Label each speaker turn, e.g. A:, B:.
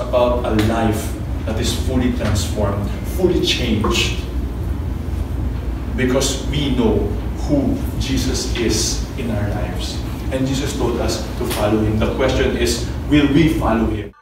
A: About a life that is fully transformed, fully changed. Because we know who Jesus is in our lives. And Jesus told us to follow Him. The question is, will we follow Him?